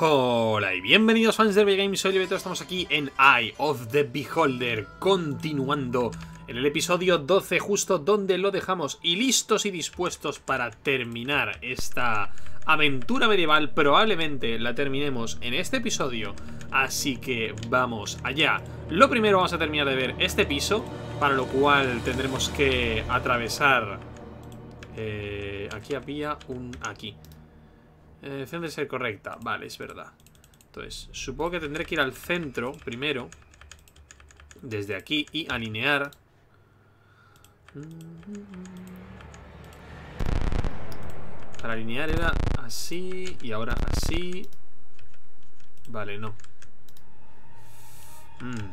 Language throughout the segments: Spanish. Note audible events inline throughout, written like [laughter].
Hola y bienvenidos fans de Games, soy Beto, estamos aquí en Eye of the Beholder, continuando en el episodio 12 justo donde lo dejamos y listos y dispuestos para terminar esta aventura medieval, probablemente la terminemos en este episodio, así que vamos allá. Lo primero vamos a terminar de ver este piso, para lo cual tendremos que atravesar... Eh, aquí había un... aquí la dirección de ser correcta. Vale, es verdad. Entonces, supongo que tendré que ir al centro primero. Desde aquí y alinear. Para alinear era así y ahora así. Vale, no. Mm.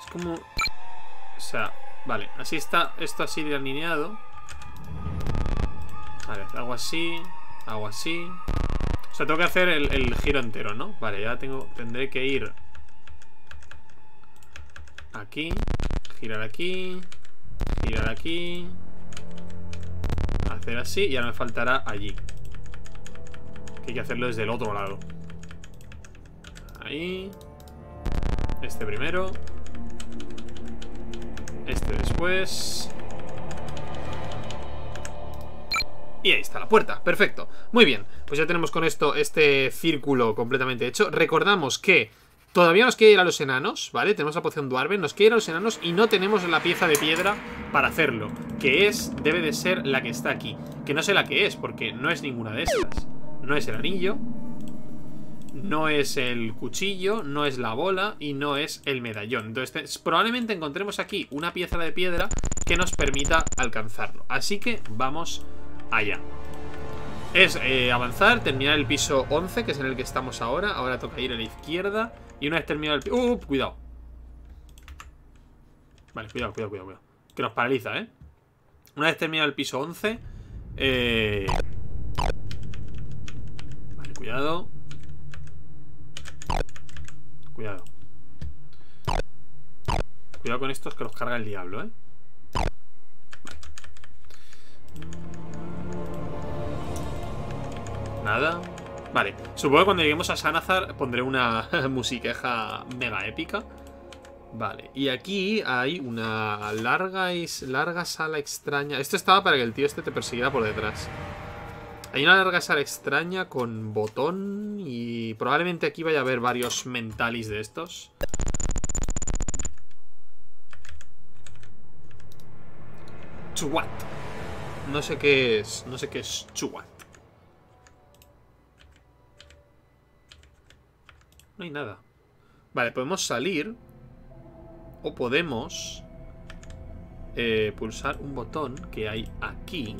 Es como... O sea, vale, así está esto así de alineado. Vale, hago así. Hago así. O sea, tengo que hacer el, giro entero, ¿no? Vale, ya tengo, tendré que ir aquí, girar aquí, girar aquí, hacer así y ahora me faltará allí. Que hay que hacerlo desde el otro lado. Ahí. Este primero. Este después. Y ahí está la puerta, perfecto Muy bien, pues ya tenemos con esto este círculo completamente hecho Recordamos que todavía nos queda ir a los enanos, ¿vale? Tenemos la poción Dwarven, nos queda ir a los enanos y no tenemos la pieza de piedra para hacerlo Que es, debe de ser la que está aquí Que no sé la que es, porque no es ninguna de estas No es el anillo no es el cuchillo, no es la bola y no es el medallón. Entonces probablemente encontremos aquí una pieza de piedra que nos permita alcanzarlo. Así que vamos allá. Es eh, avanzar, terminar el piso 11, que es en el que estamos ahora. Ahora toca ir a la izquierda. Y una vez terminado el piso... ¡Uh! Cuidado. Vale, cuidado, cuidado, cuidado, cuidado. Que nos paraliza, ¿eh? Una vez terminado el piso 11... Eh... Vale, cuidado. Cuidado. Cuidado con estos que los carga el diablo, ¿eh? Vale, supongo que cuando lleguemos a Sanazar pondré una [laughs] musiqueja mega épica. Vale, y aquí hay una larga, larga sala extraña. Esto estaba para que el tío este te persiguiera por detrás. Hay una larga sala extraña con botón y probablemente aquí vaya a haber varios mentalis de estos. Chuat. No sé qué es. No sé qué es Chuat. No hay nada. Vale, podemos salir. O podemos... Eh, pulsar un botón que hay aquí.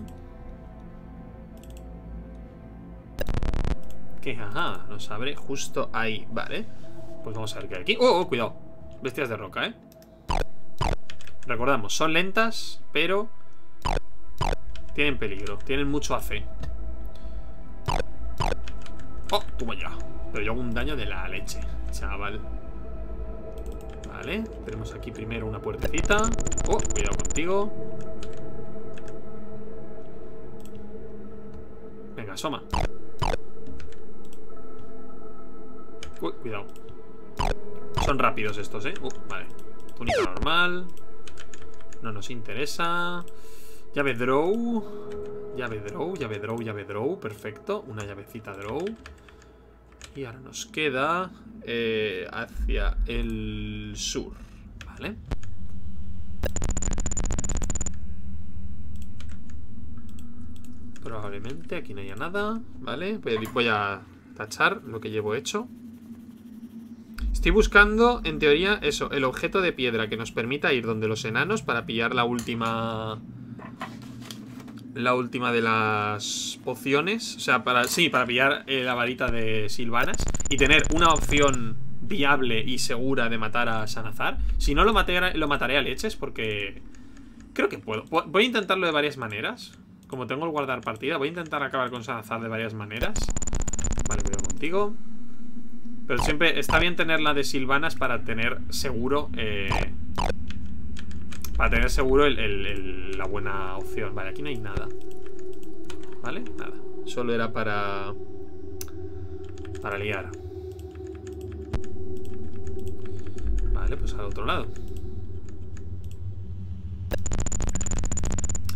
Que, ajá, nos abre justo ahí. Vale. Pues vamos a ver qué hay aquí. ¡Oh, oh, cuidado! Bestias de roca, ¿eh? Recordamos, son lentas, pero... Tienen peligro, tienen mucho AC. ¡Oh! Toma ya. Pero yo hago un daño de la leche, chaval. Vale, tenemos aquí primero una puertecita. Oh, cuidado contigo. Venga, asoma. Uy, cuidado. Son rápidos estos, ¿eh? Uh, vale. Túnica normal. No nos interesa. Llave draw. Llave draw, llave draw, llave draw. Perfecto. Una llavecita draw. Y ahora nos queda eh, hacia el sur, ¿vale? Probablemente aquí no haya nada, ¿vale? Voy a, tachar lo que llevo hecho. Estoy buscando, en teoría, eso, el objeto de piedra que nos permita ir donde los enanos para pillar la última la última de las pociones. O sea, para sí, para pillar eh, la varita de Silvanas y tener una opción viable y segura de matar a Sanazar. Si no, lo, mataré, lo mataré a leches porque creo que puedo. Voy a intentarlo de varias maneras. Como tengo el guardar partida, voy a intentar acabar con Sanazar de varias maneras. Vale, voy contigo. Pero siempre está bien tener la de Silvanas para tener seguro... Eh, para tener seguro la buena opción. Vale, aquí no hay nada. ¿Vale? Nada. Solo era para... Para liar. Vale, pues al otro lado.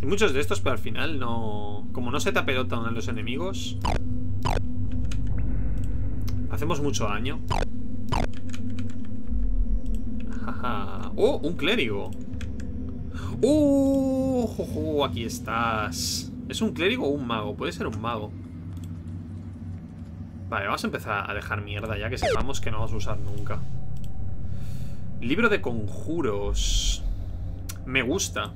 Hay muchos de estos, pero al final no... Como no se te apelota uno de los enemigos... Hacemos mucho daño. ¡Oh! Un clérigo. ¡Uh! aquí estás. ¿Es un clérigo o un mago? Puede ser un mago. Vale, vamos a empezar a dejar mierda ya que sepamos que no vamos a usar nunca. Libro de conjuros. Me gusta.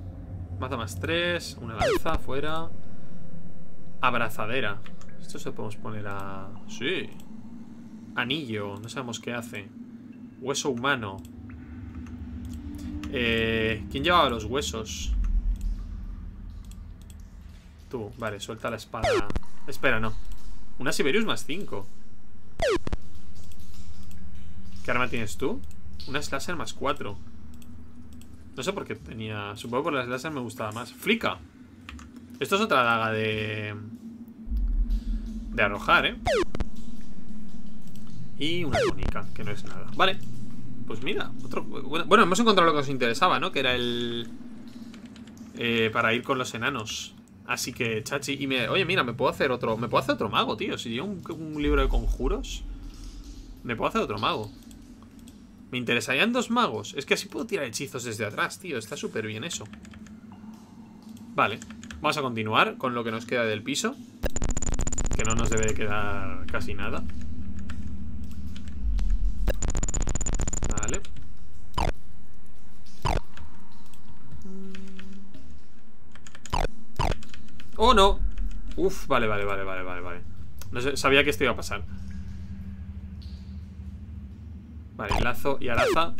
Maza más tres. Una lanza fuera. Abrazadera. Esto se lo podemos poner a... Sí. Anillo. No sabemos qué hace. Hueso humano. Eh, ¿Quién llevaba los huesos? Tú, vale, suelta la espada. Espera, no. Una Siberius más 5 ¿Qué arma tienes tú? Una Slasher más 4 No sé por qué tenía Supongo por la Slasher me gustaba más. Flica. Esto es otra daga de... De arrojar, ¿eh? Y una túnica, que no es nada. Vale pues mira, otro... Bueno, hemos encontrado lo que nos interesaba, ¿no? Que era el... Eh, para ir con los enanos. Así que, chachi, y me, oye, mira, me puedo hacer otro Me puedo hacer otro mago, tío. Si tengo un, libro de conjuros Me puedo hacer otro mago. Me interesarían dos magos. Es que así puedo tirar hechizos desde atrás, tío. Está súper bien eso. Vale, vamos a continuar Con lo que nos queda del piso Que no nos debe quedar casi nada ¡Oh, no! Uf, vale, vale, vale, vale, vale, vale. No sabía que esto iba a pasar. Vale, lazo y araza.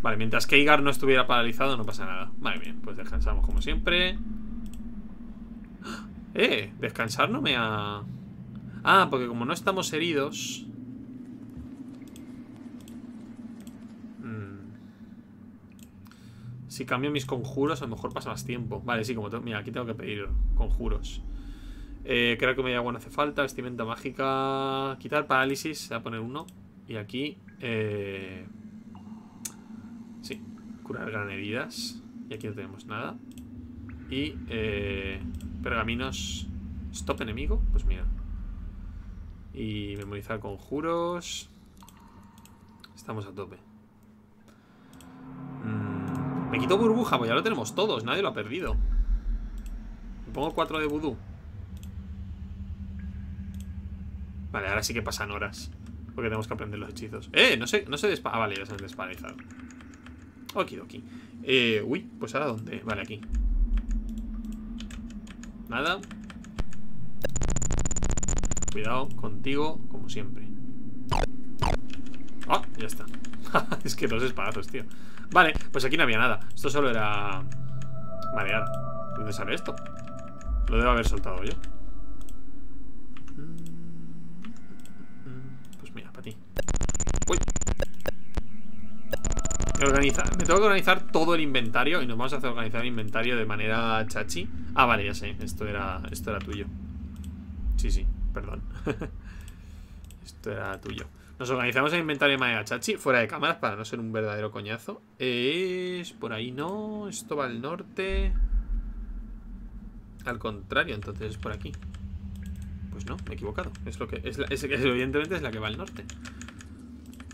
Vale, mientras que Igar no estuviera paralizado No pasa nada. Vale, bien, pues descansamos como siempre. Eh, descansar no me ha... Ah, porque como no estamos heridos Si cambio mis conjuros, a lo mejor pasa más tiempo. Vale, sí, como Mira, aquí tengo que pedir conjuros. Eh, creo que media buena hace falta. Vestimenta mágica. Quitar parálisis. Voy a poner uno. Y aquí. Eh... Sí. Curar gran heridas. Y aquí no tenemos nada. Y. Eh... Pergaminos. Stop enemigo. Pues mira. Y memorizar conjuros. Estamos a tope. Me quito burbuja, pues ya lo tenemos todos Nadie lo ha perdido. Me pongo cuatro de vudú. Vale, ahora sí que pasan horas Porque tenemos que aprender los hechizos. ¡Eh! No se, no se despa... Ah, vale, ya se han desparalizado Okidoki. Eh, Uy, pues ahora dónde Vale, aquí. Nada. Cuidado contigo, como siempre ya está. [laughs] Es que dos espadazos, tío. Vale, pues aquí no había nada. Esto solo era... Marear ¿Dónde sale esto? Lo debo haber soltado yo. Pues mira, para ti. Uy. Me, organiza... me tengo que organizar todo el inventario Y nos vamos a hacer organizar el inventario de manera chachi. Ah, vale, ya sé Esto era, esto era tuyo. Sí, sí, perdón. [laughs] Esto era tuyo nos organizamos el inventario de manera chachi, fuera de cámaras, para no ser un verdadero coñazo. Es por ahí no, esto va al norte. Al contrario, entonces es por aquí. Pues no, me he equivocado. Es lo que es, evidentemente es la que va al norte.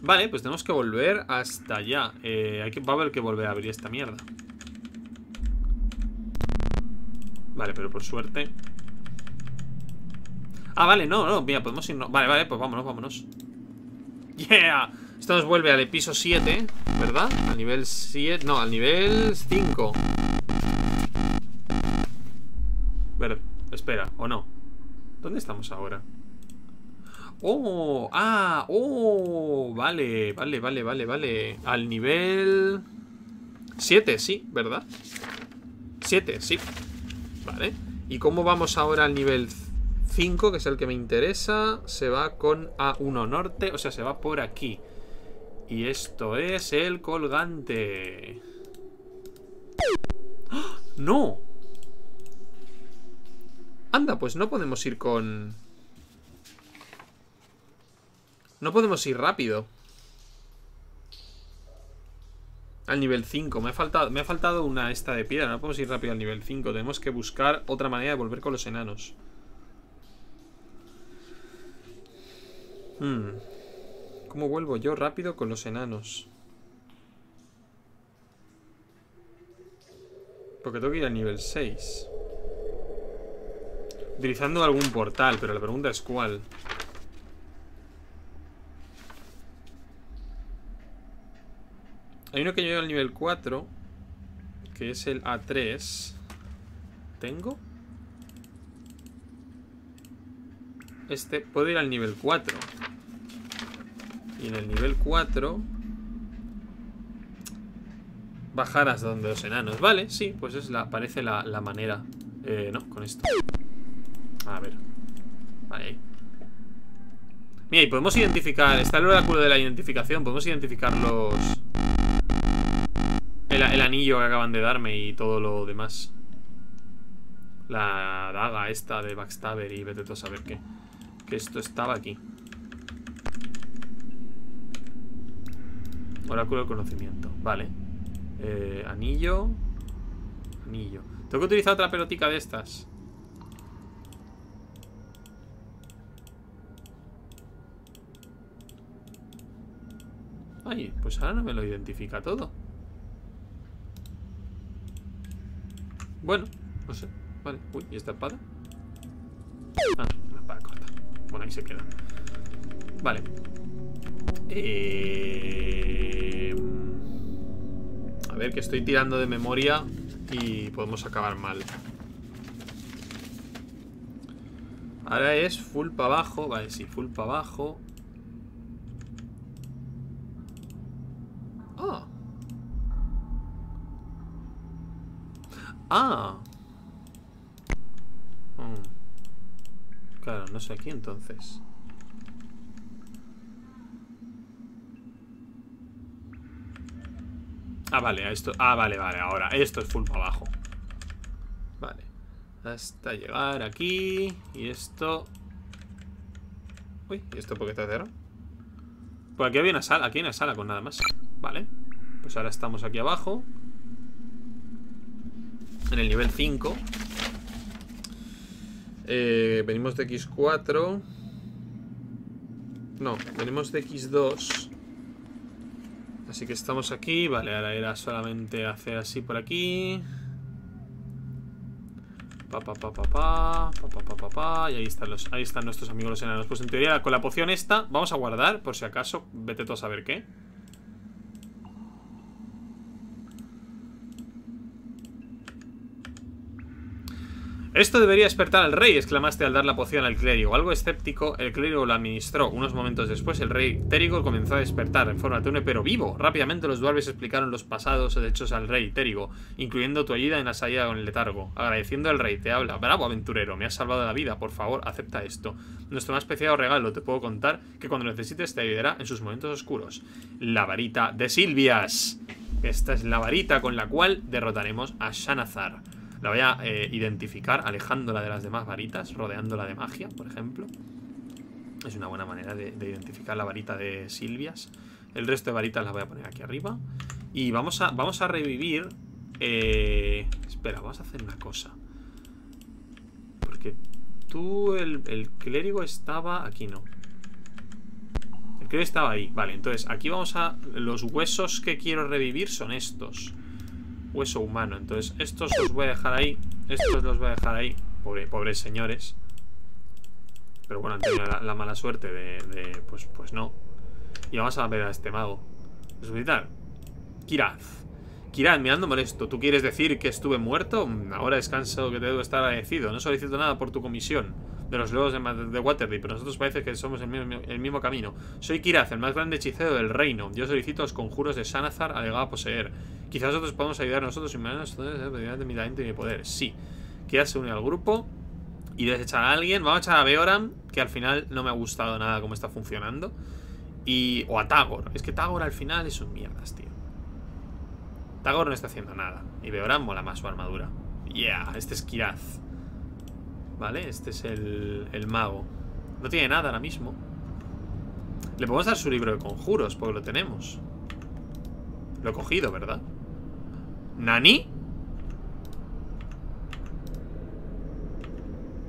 Vale, pues tenemos que volver hasta allá. Eh, hay que, va a haber que volver a abrir esta mierda. Vale, pero por suerte. Ah, vale, no, no, mira, podemos irnos. Vale, vale, pues vámonos, vámonos. [laughs] Yeah Esto nos vuelve al piso 7 ¿Verdad? Al nivel 7 No, al nivel 5 Ver, espera, o no ¿Dónde estamos ahora? Oh, ah, oh Vale, vale, vale, vale, vale Al nivel 7, sí, ¿verdad? 7, sí Vale ¿Y cómo vamos ahora al nivel 5? 5, que es el que me interesa, se va con A1 norte, o sea, se va por aquí. Y esto es el colgante. ¡Ah! ¡No! Anda, pues no podemos ir con... No podemos ir rápido. Al nivel 5. Me ha faltado, me ha faltado una esta de piedra. No podemos ir rápido al nivel 5. Tenemos que buscar otra manera de volver con los enanos. Hmm. ¿Cómo vuelvo yo rápido con los enanos? Porque tengo que ir al nivel 6. Utilizando algún portal, pero la pregunta es cuál. Hay uno que llega al nivel 4 Que es el A3 ¿Tengo? Este puede ir al nivel 4 Y en el nivel 4 Bajar donde los enanos. Vale, sí, pues es la, parece la, la manera eh, no, con esto. A ver. Vale Mira, y podemos identificar Está el oráculo de la identificación Podemos identificar los el, anillo que acaban de darme y todo lo demás. La daga esta de Backstabber y vete tú a saber qué. Esto estaba aquí. Oráculo de conocimiento. Vale. Eh, anillo. Anillo. Tengo que utilizar otra pelotica de estas. Ay, pues ahora no me lo identifica todo. Bueno, no sé. Vale. Uy, ¿y esta espada? Ah, Bueno, ahí se queda. Vale. Eh... A ver, que estoy tirando de memoria y podemos acabar mal. Ahora es full para abajo. Vale, sí, full para abajo. Ah. Mm. Claro, no sé aquí entonces. Ah, vale, esto. Ah, vale, vale, ahora. Esto es full para abajo. Vale. Hasta llegar aquí. Y esto. Uy, ¿y esto por qué está? Pues aquí había una sala, aquí hay una sala con nada más. Vale. Pues ahora estamos aquí abajo en el nivel 5. Eh, venimos de X4. No, venimos de X2. Así que estamos aquí. Vale, ahora era solamente hacer así por aquí. Pa, pa, pa, pa, pa, pa, Y ahí están, los, ahí están nuestros amigos los enanos. Pues en teoría, con la poción esta, vamos a guardar, por si acaso. Vete tú a saber qué. Esto debería despertar al rey, exclamaste al dar la poción al clérigo. Algo escéptico, el clérigo lo administró. Unos momentos después, el rey Térigo comenzó a despertar en forma de pero vivo. Rápidamente los duarves explicaron los pasados hechos al rey Térigo, incluyendo tu ayuda en la salida con el letargo. Agradeciendo al rey, te habla. Bravo, aventurero, me has salvado la vida, por favor, acepta esto. Nuestro más preciado regalo, te puedo contar que cuando necesites te ayudará en sus momentos oscuros. La varita de Silvias. Esta es la varita con la cual derrotaremos a Shanazar. La voy a eh, identificar alejándola de las demás varitas, rodeándola de magia, por ejemplo. Es una buena manera de, identificar la varita de Silvias. El resto de varitas las voy a poner aquí arriba. Y vamos a, vamos a revivir... Eh, espera, vamos a hacer una cosa. Porque tú, el, el clérigo estaba... Aquí no. El clérigo estaba ahí. Vale, entonces aquí vamos a... Los huesos que quiero revivir son estos hueso humano. Entonces, estos los voy a dejar ahí. Estos los voy a dejar ahí. Pobre, pobres señores. Pero bueno, han tenido la, mala suerte de, pues, pues no. Y vamos a ver a este mago. Resucitar. Kiraz. Kiraz, me ando molesto. ¿Tú quieres decir que estuve muerto? Ahora descanso que te debo estar agradecido. No solicito nada por tu comisión de los lobos de, de Waterdeep, pero nosotros parece que somos el mismo, el mismo, camino. Soy Kiraz, el más grande hechicero del reino. Yo solicito los conjuros de Sanazar alegado a poseer. Quizás nosotros podamos ayudar a nosotros y manos de mi talento y mi poder. Sí. Kiraz se une al grupo y desechar a alguien. Vamos a echar a Beoram, que al final no me ha gustado nada cómo está funcionando. Y, o a Tagor. Es que Tagor al final es un mierdas, tío. Tagor no está haciendo nada. Y Beoram mola más su armadura. Yeah, este es Kiraz. ¿Vale? Este es el, el mago. No tiene nada ahora mismo. Le podemos dar su libro de conjuros, porque lo tenemos. Lo he cogido, ¿verdad? ¿Nani?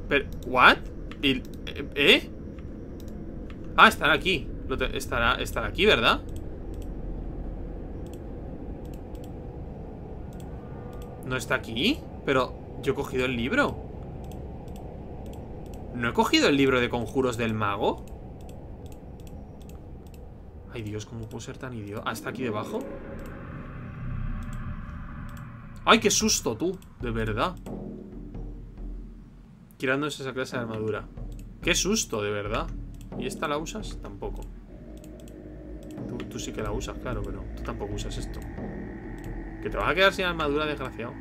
Pero, ¿what? ¿Y, ¿Eh? Ah, estará aquí estará, estará aquí, ¿verdad? ¿No está aquí? Pero yo he cogido el libro ¿No he cogido el libro de conjuros del mago? Ay, Dios, ¿cómo puedo ser tan idiota? Ah, ¿está aquí debajo? ¡Ay, qué susto, tú! De verdad Tirando esa clase de armadura ¡Qué susto, de verdad! ¿Y esta la usas? Tampoco tú, sí que la usas, claro, pero tú tampoco usas esto Que te vas a quedar sin armadura, desgraciado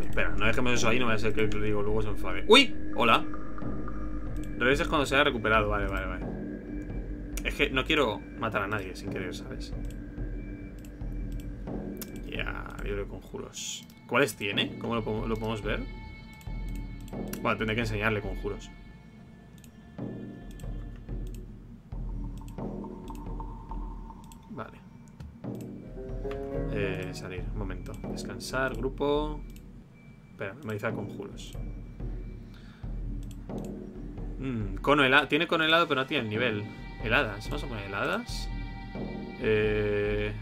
espera, no dejemos eso ahí No vaya a ser que el digo luego se enfade ¡Uy! Hola Revises cuando se haya recuperado, vale, vale, vale Es que no quiero matar a nadie sin querer, ¿sabes? Ya, libro de conjuros ¿Cuáles tiene? ¿Cómo lo, podemos ver? Bueno, tendré que enseñarle conjuros Vale. Eh, salir, un momento. Descansar, grupo. Espera, memorizar conjuros. Mm. Tiene cono helado, pero no tiene el nivel. Heladas. Vamos a poner heladas. Eh,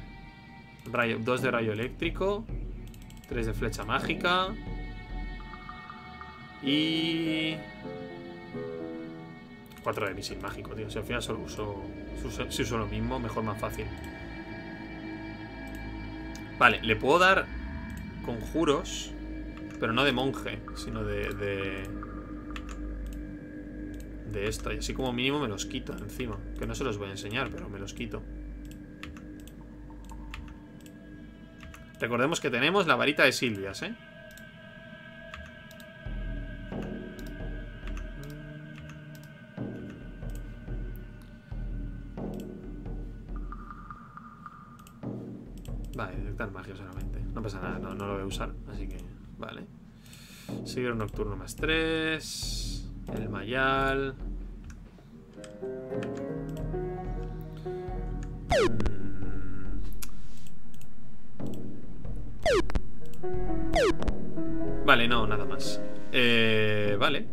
rayo, dos de rayo eléctrico. Tres de flecha mágica. Y... Cuatro de misil mágico, tío. Si al final solo uso si uso lo mismo, mejor más fácil. Vale, le puedo dar conjuros, pero no de monje, sino de, de... De esto, y así como mínimo me los quito encima. Que no se los voy a enseñar, pero me los quito. Recordemos que tenemos la varita de Silvias, ¿eh? magia solamente. No pasa nada, no, lo voy a usar, así que... Vale. Seguir nocturno más 3. El mayal. Vale, no, nada más. Eh, vale.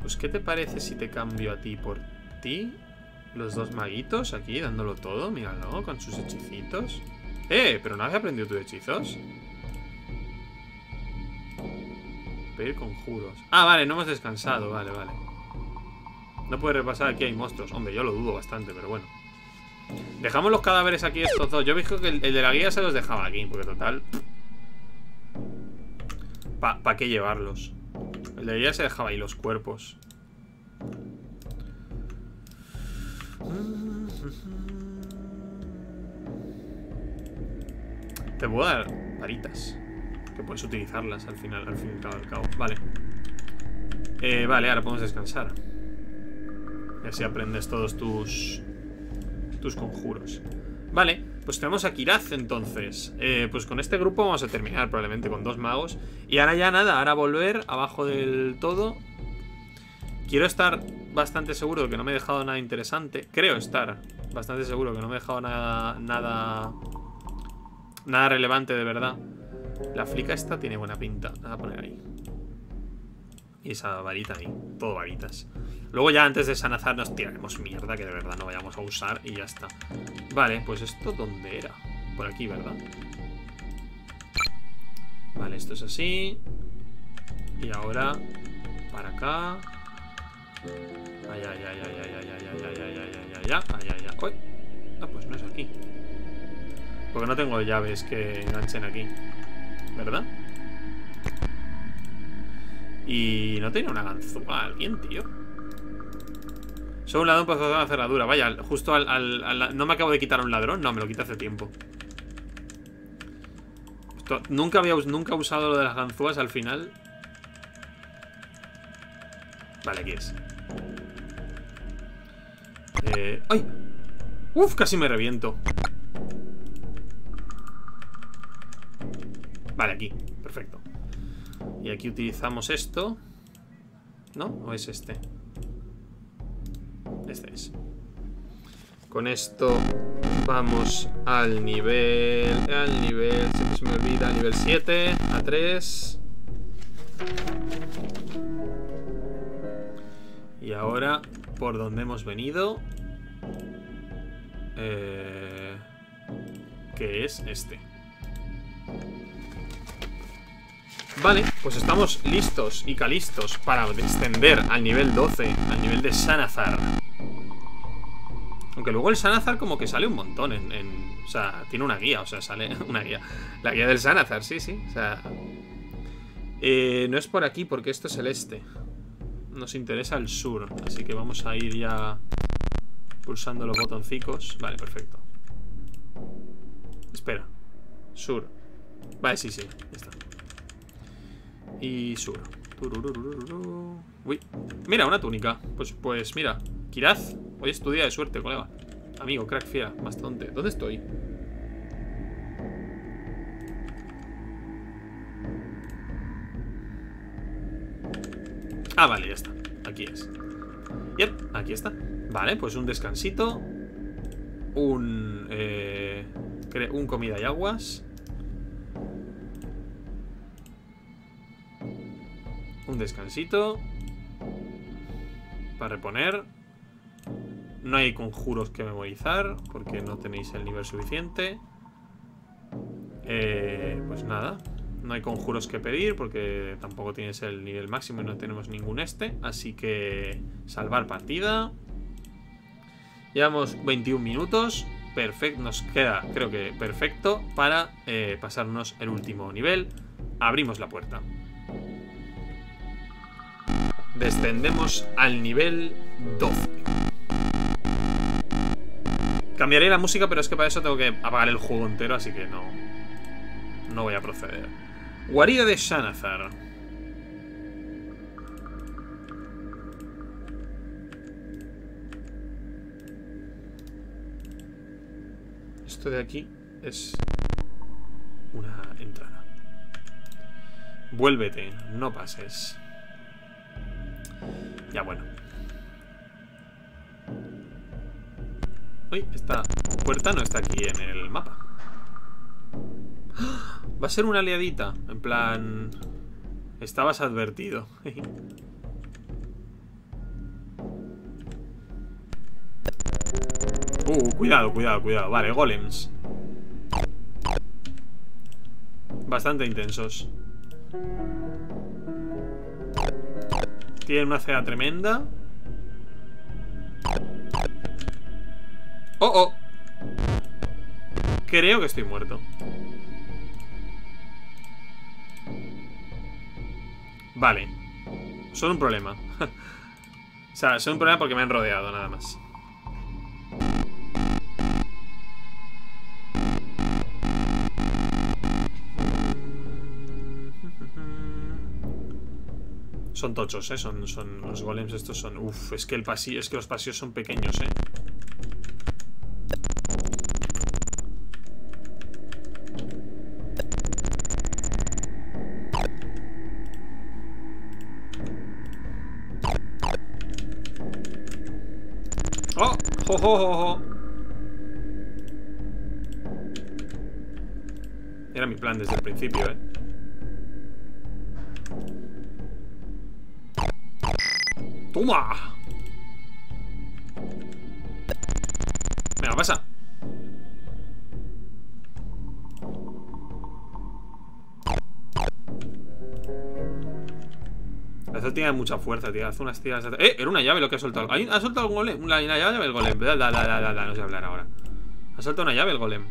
Pues, ¿qué te parece si te cambio a ti por ti? Los dos maguitos aquí, dándolo todo, míralo, con sus hechicitos. Eh, pero ¿no has aprendido tus hechizos? Pedir conjuros Ah, vale, no hemos descansado, vale, vale No puede repasar, aquí hay monstruos Hombre, yo lo dudo bastante, pero bueno Dejamos los cadáveres aquí estos dos Yo vi que el, de la guía se los dejaba aquí Porque total ¿Para pa qué llevarlos? El de guía se dejaba ahí los cuerpos Te voy a dar varitas. Que puedes utilizarlas al final, al fin y al cabo. Vale. Eh, vale, ahora podemos descansar. Y así aprendes todos tus... Tus conjuros. Vale, pues tenemos a Kiraz entonces. Eh, pues con este grupo vamos a terminar probablemente con dos magos. Y ahora ya nada, ahora volver abajo del todo. Quiero estar bastante seguro de que no me he dejado nada interesante. Creo estar bastante seguro que no me he dejado nada, nada Nada relevante de verdad. La flica esta tiene buena pinta. La voy a poner ahí. Y esa varita ahí. Todo varitas. Luego ya antes de sanazar nos tiraremos mierda que de verdad no vayamos a usar y ya está. Vale, pues esto ¿dónde era? Por aquí, ¿verdad? Vale, esto es así. Y ahora para acá. Ay, ay, ay, ay, ay, ay, ay, ay, ay, ay, ay, ay, ay, ay, ay, Ah, pues no es aquí. Porque no tengo llaves que enganchen aquí. ¿Verdad? Y no tiene una ganzúa alguien, tío. Solo un ladrón puede hacer una cerradura. Vaya, justo al, No me acabo de quitar a un ladrón. No, me lo quité hace tiempo. nunca había nunca usado lo de las ganzúas al final. Vale, aquí es. Eh, ¡Ay! ¡Uf! Casi me reviento. Vale, aquí, perfecto Y aquí utilizamos esto ¿No? ¿O es este? Este es. Con esto vamos al nivel... Al nivel... Siempre se me olvida. Nivel 7. A 3. Y ahora, por donde hemos venido... Eh, que es este. Vale, pues estamos listos y calistos para descender al nivel 12, al nivel de Sanazar. Aunque luego el Sanazar como que sale un montón en, O sea, tiene una guía, o sea, sale [laughs] una guía. La guía del Sanazar, sí, sí. O sea... Eh, no es por aquí porque esto es el este. Nos interesa el sur, así que vamos a ir ya pulsando los botoncicos. Vale, perfecto. Espera. Sur. Vale, sí, sí. Ya está. Y sur. Uy. Mira, una túnica. Pues, pues mira. Kiraz. Hoy es tu día de suerte, colega. Amigo, crack fiera, bastante. ¿Dónde estoy? Ah, vale, ya está. Aquí es. Yep, aquí está. Vale, pues un descansito. Un... Eh, un comida y aguas. Un descansito. Para reponer. No hay conjuros que memorizar porque no tenéis el nivel suficiente. Eh, pues nada. No hay conjuros que pedir porque tampoco tienes el nivel máximo y no tenemos ningún este. Así que salvar partida. Llevamos 21 minutos. Perfecto, nos queda creo que perfecto para eh, pasarnos el último nivel. Abrimos la puerta. Descendemos al nivel 12. Cambiaré la música, pero es que para eso tengo que apagar el juego entero, así que no... No voy a proceder. Guarida de Shanazar. Esto de aquí es una entrada. Vuélvete, no pases. Ya bueno. Uy, esta puerta no está aquí en el mapa. Va a ser una aliadita. En plan... Estabas advertido. [laughs] uh, cuidado, cuidado, cuidado. Vale, golems. Bastante intensos. Tiene una cera tremenda. Oh, oh. Creo que estoy muerto. Vale. Son un problema. [laughs] o sea, son un problema porque me han rodeado, nada más. Son tochos, ¿eh? Son, son los golems estos son... Uf, es que el pasillo... Es que los pasillos son pequeños, ¿eh? ¡Oh! ¡Jo, jo, jo! Era mi plan desde el principio, ¿eh? ¡Toma! Venga, pasa Esto tiene mucha fuerza, tío Hace unas tiras ¡Eh! Era una llave lo que ha soltado ¿Ha soltado algún golem? Una, llave el golem da, da, da, No sé hablar ahora Ha soltado una llave el golem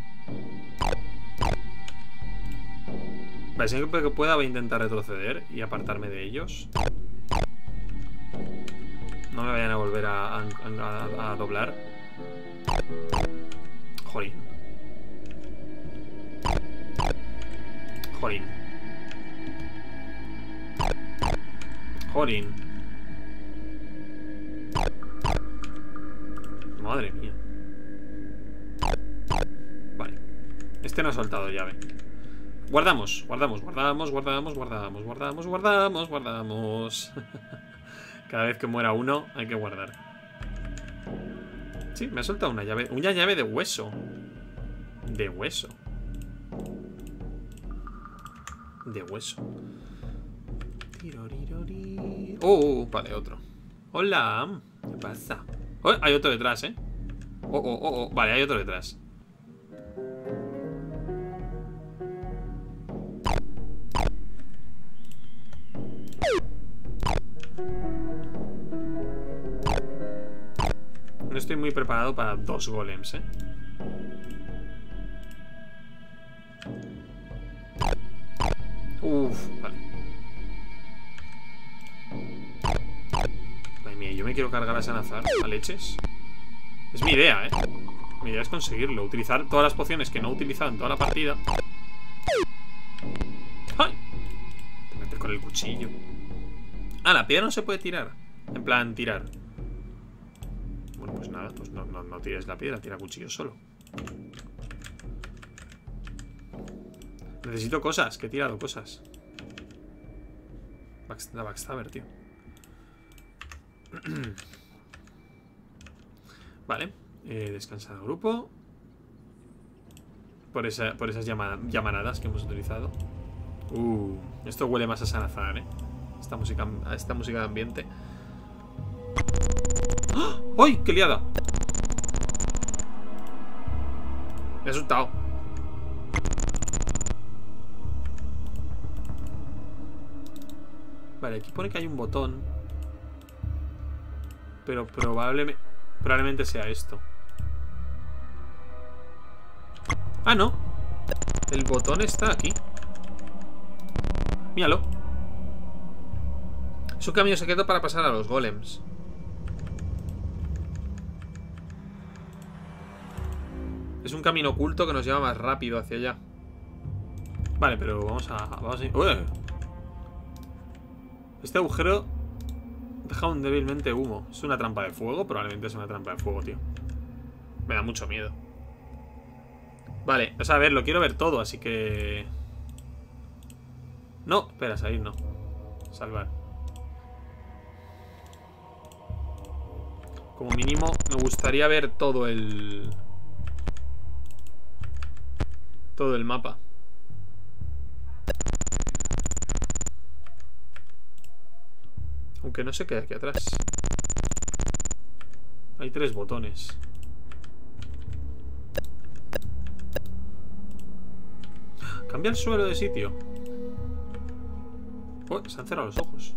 Vale, siempre que pueda voy a intentar retroceder Y apartarme de ellos no me vayan a volver a, doblar. Jolín. Jolín. Jolín. Madre mía. Vale. Este no ha soltado llave. Guardamos, guardamos, guardamos, guardamos, guardamos, guardamos, guardamos, guardamos. [laughs] Cada vez que muera uno hay que guardar. Sí, me ha soltado una llave. Una llave de hueso. De hueso. De hueso. Oh, vale, otro. Hola. ¿Qué pasa? Oh, hay otro detrás, ¿eh? Oh, oh, oh, oh. Vale, hay otro detrás. Estoy muy preparado para dos golems, ¿eh? Uf, vale. Madre mía, yo me quiero cargar a Sanazar a leches. Es mi idea, ¿eh? Mi idea es conseguirlo. Utilizar todas las pociones que no he utilizado en toda la partida. ¡Ay! Te metes con el cuchillo. Ah, la piedra no se puede tirar. En plan, tirar. Pues nada, pues no, no, no tires la piedra, tira cuchillo solo. Necesito cosas, que he tirado cosas. La backstabber, tío. [clears throat] vale. Eh, descansar grupo. Por, esa, por esas llamanadas que hemos utilizado. Uh, esto huele más a Sanazar, ¿eh? Esta música, esta música de ambiente. ¡Ay! ¡Qué liada! Me he asustado. Vale, aquí pone que hay un botón. Pero probablemente, probablemente sea esto. Ah, no. El botón está aquí. Míralo. Es un camino secreto para pasar a los golems. Es un camino oculto que nos lleva más rápido hacia allá. Vale, pero vamos a... Vamos a... ¡Uy! Este agujero deja un débilmente humo. ¿Es una trampa de fuego? Probablemente es una trampa de fuego, tío. Me da mucho miedo. Vale, o sea, a ver, lo quiero ver todo, así que... No, espera, salir no. Salvar. Como mínimo, me gustaría ver todo el... Todo el mapa. Aunque no se quede aquí atrás. Hay tres botones. Cambia el suelo de sitio. Se han cerrado los ojos.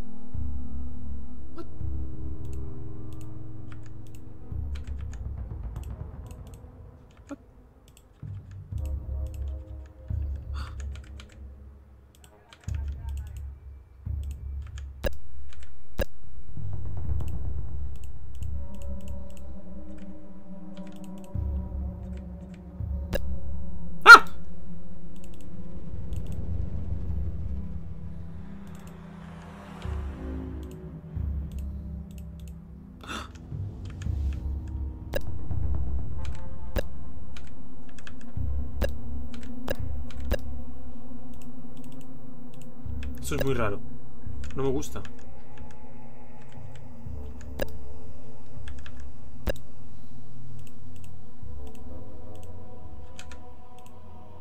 Eso es muy raro. No me gusta.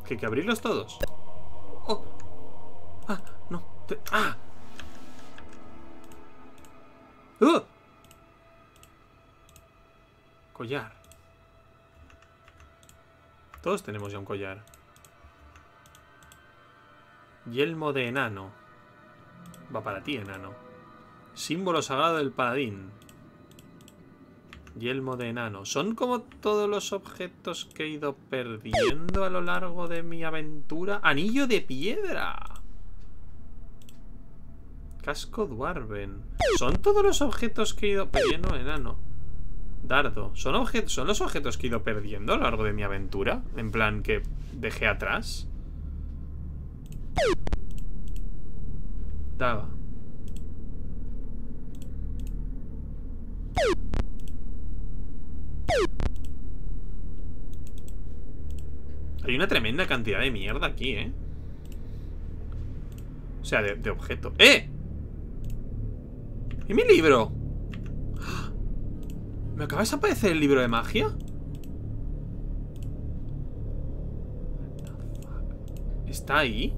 ¿Que que abrirlos todos? ¡Oh! ¡Ah! No. ¡Ah! ¡Uh! Collar. Todos tenemos ya un collar. Yelmo de enano. Va para ti, enano. Símbolo sagrado del paladín. Yelmo de enano. Son como todos los objetos que he ido perdiendo a lo largo de mi aventura. Anillo de piedra. Casco Dwarven. Son todos los objetos que he ido perdiendo, enano. Dardo. ¿Son, ¿Son los objetos que he ido perdiendo a lo largo de mi aventura? En plan, que dejé atrás. Hay una tremenda cantidad de mierda aquí, ¿eh? O sea, de, de objeto. ¡Eh! ¿Y mi libro? [gasps] ¿Me acaba de desaparecer el libro de magia? ¿Está ahí?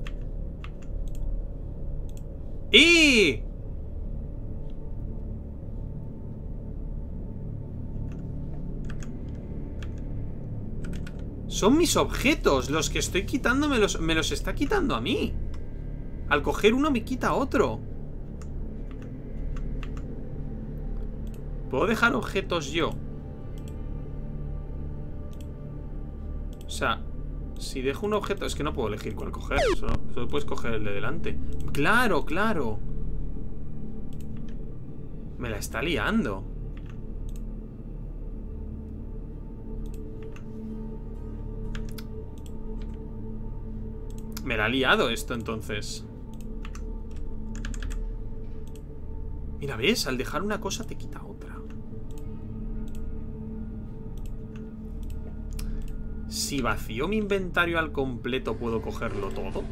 ¡Y! Son mis objetos Los que estoy quitando me los, me los está quitando a mí Al coger uno me quita otro ¿Puedo dejar objetos yo? Si dejo un objeto Es que no puedo elegir cuál coger Solo, puedes coger el de delante ¡Claro, claro! Me la está liando Me la ha liado esto entonces Mira, ¿ves? Al dejar una cosa te quita otra Si vacío mi inventario al completo ¿Puedo cogerlo todo?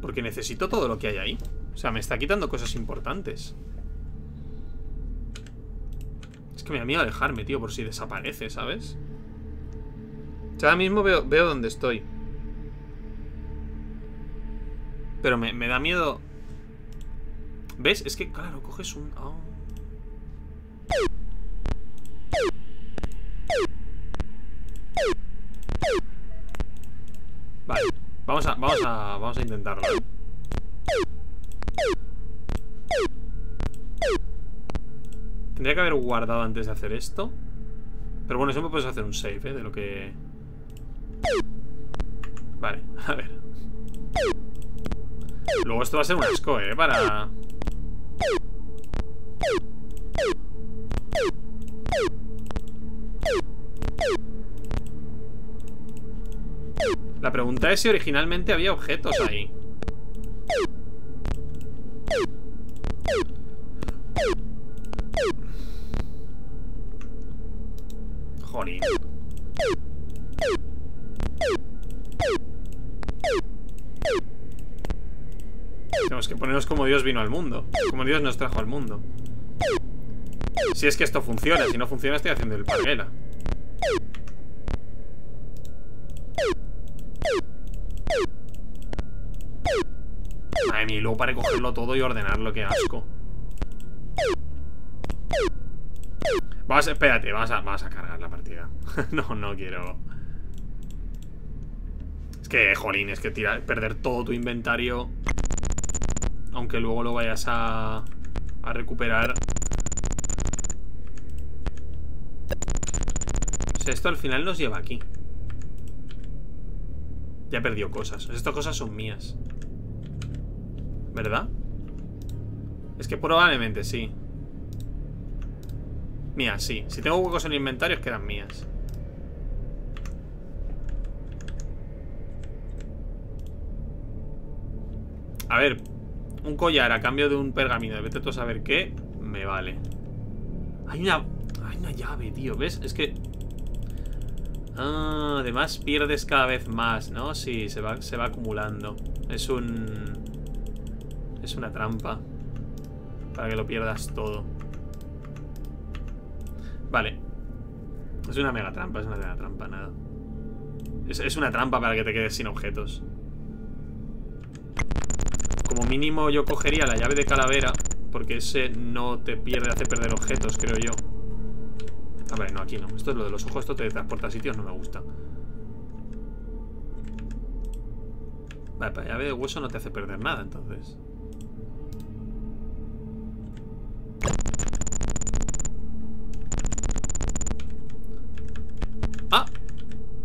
Porque necesito todo lo que hay ahí O sea, me está quitando cosas importantes Es que me da miedo alejarme, tío Por si desaparece, ¿sabes? O sea, ahora mismo veo, veo dónde estoy. Pero me, da miedo... ¿Ves? Es que, claro, coges un... Oh. Vamos a, vamos a, intentarlo. Tendría que haber guardado antes de hacer esto. Pero bueno, siempre puedes hacer un save, ¿eh? De lo que... Vale, a ver Luego esto va a ser un asco, ¿eh? Para... La pregunta es si originalmente había objetos ahí. Jolín. Tenemos que ponernos como Dios vino al mundo Como Dios nos trajo al mundo. Si es que esto funciona Si no funciona estoy haciendo el parguela Para cogerlo todo y ordenarlo, qué asco Vamos, espérate, vamos a, vamos a cargar la partida [laughs] No, no quiero Es que, jolín, es que tirar, perder todo tu inventario aunque luego lo vayas a, a recuperar. O sea, esto al final nos lleva aquí. Ya perdió cosas. Estas cosas son mías. ¿Verdad? Es que probablemente sí. Mías, sí. Si tengo huecos en el inventario es que eran mías. A ver, un collar a cambio de un pergamino Vete tú a saber qué Me vale Hay una... Hay una llave, tío ¿Ves? Es que... Ah, además pierdes cada vez más, ¿no? Sí, se va, se va acumulando Es un... Es una trampa Para que lo pierdas todo. Vale. Es una mega trampa, es una trampa, nada. Es, es una trampa para que te quedes sin objetos. Como mínimo yo cogería la llave de calavera Porque ese no te pierde, hace perder objetos, creo yo. A ver, no, aquí no. Esto es lo de los ojos, esto te transporta a sitios, no me gusta. Vale, la llave de hueso no te hace perder nada, entonces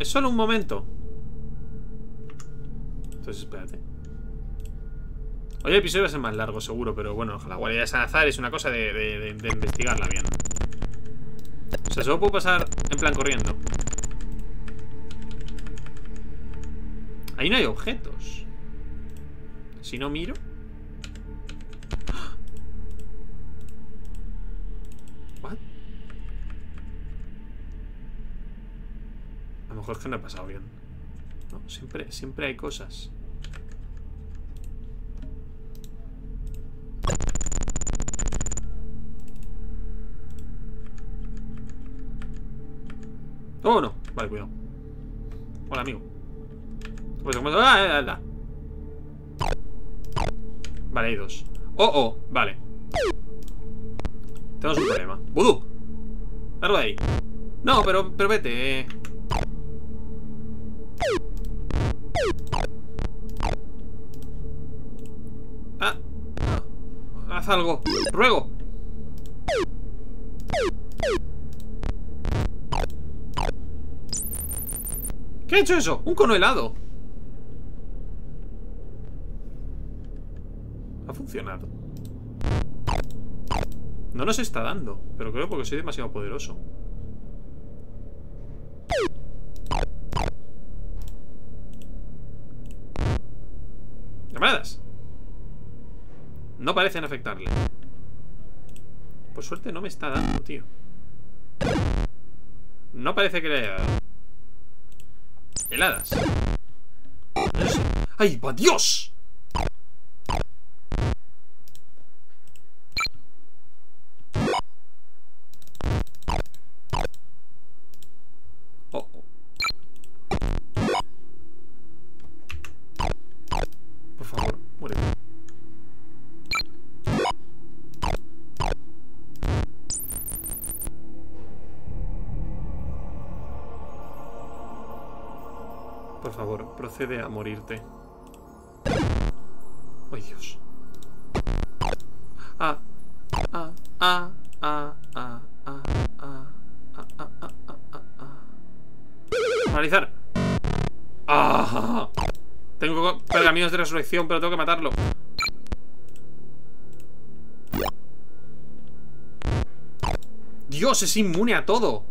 Es solo un momento Entonces espérate Hoy el episodio va a ser más largo, seguro, pero bueno, la guardia de Salazar es una cosa de, investigarla bien. O sea, solo puedo pasar en plan corriendo. Ahí no hay objetos. Si no miro. juegos que no he pasado bien. Siempre, siempre hay cosas. Oh, no. Vale, cuidado. Hola, amigo. Pues, pues, ah, eh. Vale, hay dos. Oh, oh, vale. Tenemos un problema. ¡Vudú! Largo de ahí. No, pero, pero vete. Eh. Algo. Ruego. ¿Qué ha hecho eso? Un cono helado. Ha funcionado. No nos está dando, pero creo porque soy demasiado poderoso. No parecen afectarle. Por suerte no me está dando, tío. No parece que le haya dado. Heladas. ¡Ay, va Dios! A morirte. ¡Ay, Dios! Ah, ah, ah, ah, ah, ah, ah, ah, ah, ah, ah, ¡Ah! Tengo pergaminos de resurrección, pero tengo que matarlo. Dios, es inmune a todo.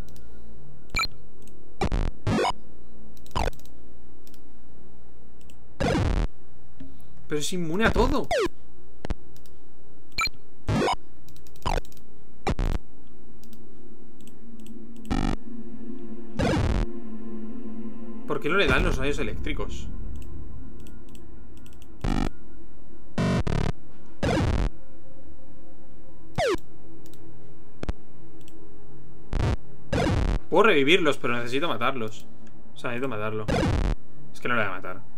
Es inmune a todo. ¿Por qué no le dan los rayos eléctricos? Puedo revivirlos, pero necesito matarlos. O sea, necesito matarlo. Es que no le voy a matar.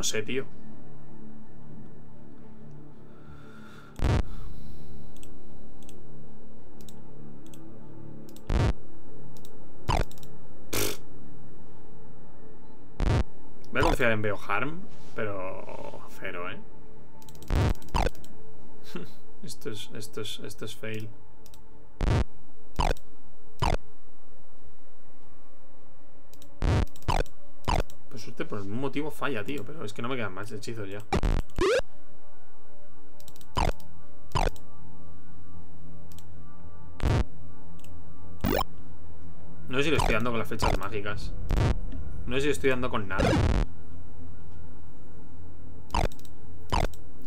No sé, tío. Voy a confiar en Beoharm, pero cero, ¿eh? [laughs] esto es, esto es, esto es fail. Por algún motivo falla, tío. Pero es que no me quedan más hechizos ya. No sé si lo estoy dando con las flechas mágicas. No sé si lo estoy dando con nada.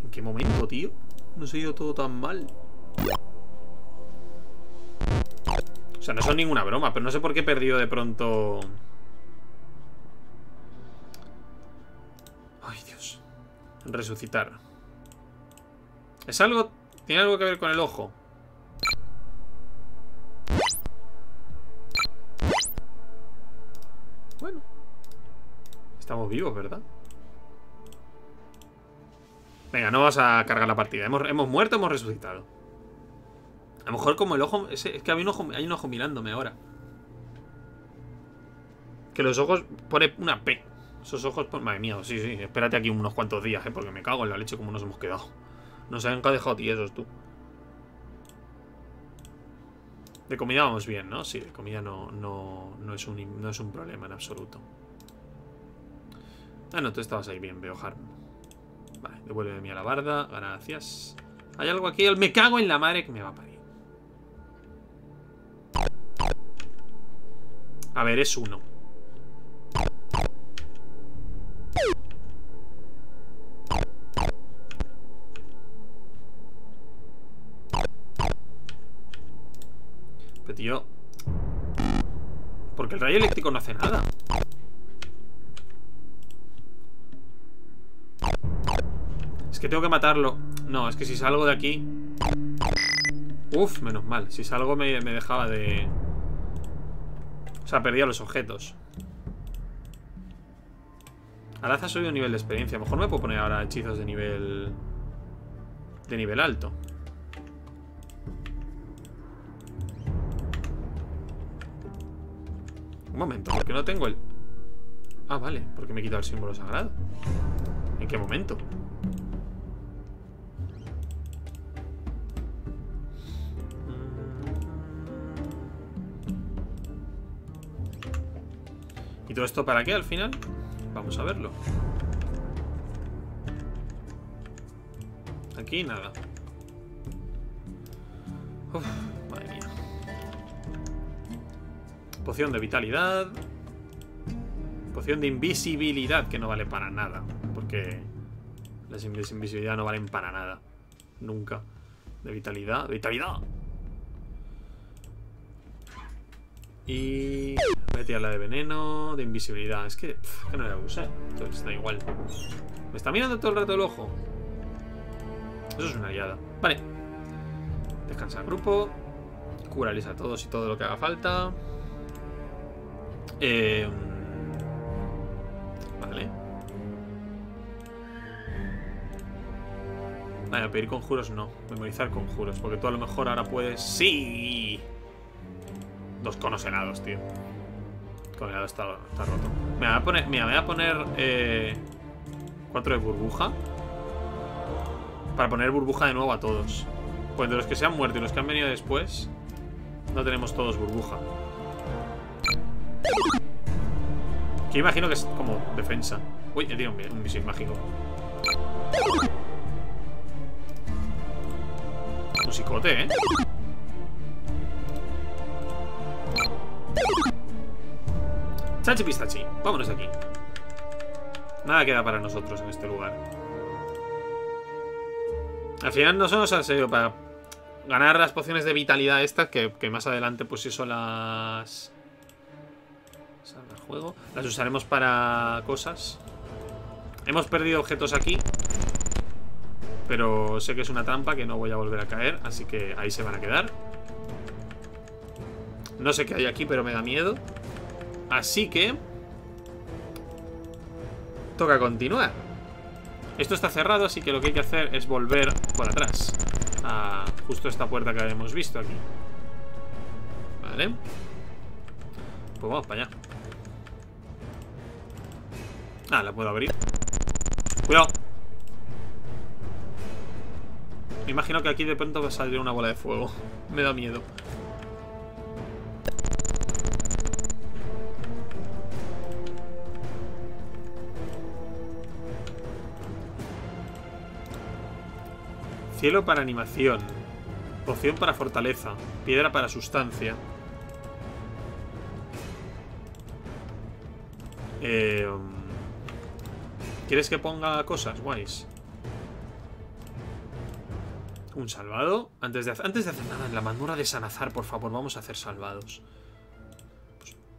¿En qué momento, tío? No se ha ido todo tan mal. O sea, no son ninguna broma, pero no sé por qué he perdido de pronto... Resucitar. ¿Es algo? ¿Tiene algo que ver con el ojo? Bueno. Estamos vivos, ¿verdad? Venga, no vas a cargar la partida. Hemos, hemos muerto, hemos resucitado. A lo mejor como el ojo... Es, que hay un, ojo, hay un ojo mirándome ahora. Que los ojos... Pone una P. Esos ojos, pues, madre mía, sí, sí, espérate aquí unos cuantos días, ¿eh? Porque me cago en la leche como nos hemos quedado. Nos han dejado tiesos, tú. De comida vamos bien, ¿no? Sí, de comida no, no, no, es, un, no es un problema en absoluto. Ah, no, tú estabas ahí bien, veo Harm. Vale, devuélveme a la barda, gracias. ¿Hay algo aquí? Me cago en la madre que me va a parir. A ver, es uno. Pero tío Porque el rayo eléctrico no hace nada Es que tengo que matarlo No, es que si salgo de aquí Uf, menos mal. Si salgo me, me dejaba de... O sea, perdía los objetos. Ahora ha subido un nivel de experiencia. Mejor me puedo poner ahora hechizos de nivel... De nivel alto. Un momento, porque no tengo el... Ah, vale, porque me he quitado el símbolo sagrado. ¿En qué momento? ¿Y todo esto para qué al final? Vamos a verlo. Aquí nada. Uf, Poción de vitalidad. Poción de invisibilidad, que no vale para nada. Porque las invisibilidad no valen para nada. Nunca. De vitalidad. ¡De vitalidad! Y... Voy a tirar la de veneno, de invisibilidad. Es que, que no la usé. Entonces da igual. ¿Me está mirando todo el rato el ojo? Eso es una guiada. Vale. Descansa el grupo. Curarles a todos y todo lo que haga falta. Eh, vale. Vale, pedir conjuros no. Memorizar conjuros. Porque tú a lo mejor ahora puedes... ¡Sí! Dos conos helados, tío. Con helado está, está roto. Me voy a poner... Mira, me voy a poner... Eh, cuatro de burbuja. Para poner burbuja de nuevo a todos. Pues de los que se han muerto y los que han venido después... No tenemos todos burbuja. Que imagino que es como defensa. Uy, he tirado un, un misil mágico. Musicote, ¿eh? Chachi pistachi, vámonos de aquí. Nada queda para nosotros en este lugar. Al final no nos ha servido para ganar las pociones de vitalidad estas, que, que más adelante pues eso las... Juego. Las usaremos para cosas. Hemos perdido objetos aquí. Pero sé que es una trampa que no voy a volver a caer, así que ahí se van a quedar. No sé qué hay aquí, pero me da miedo. Así que... Toca continuar. Esto está cerrado, así que lo que hay que hacer es volver por atrás. A justo esta puerta que habíamos visto aquí. Vale. Pues vamos para allá. Ah, la puedo abrir. Cuidado. Me imagino que aquí de pronto va a salir una bola de fuego. [laughs] Me da miedo. Cielo para animación. Poción para fortaleza. Piedra para sustancia. Eh, um, ¿Quieres que ponga cosas guays? Un salvado. Antes de, antes de hacer nada, en la mandura de Sanazar, por favor, vamos a hacer salvados.